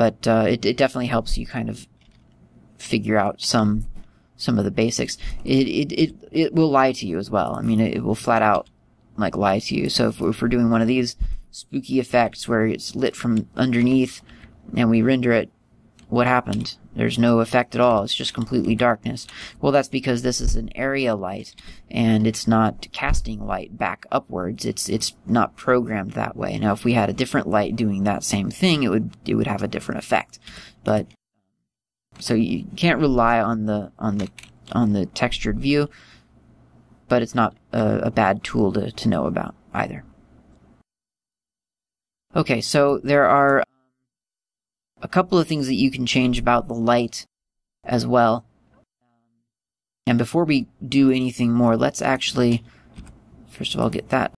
but uh, it, it definitely helps you kind of figure out some some of the basics. It it it, it will lie to you as well. I mean, it, it will flat out like lie to you. So if, if we're doing one of these spooky effects where it's lit from underneath and we render it, what happened? There's no effect at all. It's just completely darkness. Well, that's because this is an area light and it's not casting light back upwards. It's, it's not programmed that way. Now, if we had a different light doing that same thing, it would, it would have a different effect. But, so you can't rely on the, on the, on the textured view, but it's not a, a bad tool to, to know about either. Okay, so there are couple of things that you can change about the light as well. And before we do anything more, let's actually, first of all, get that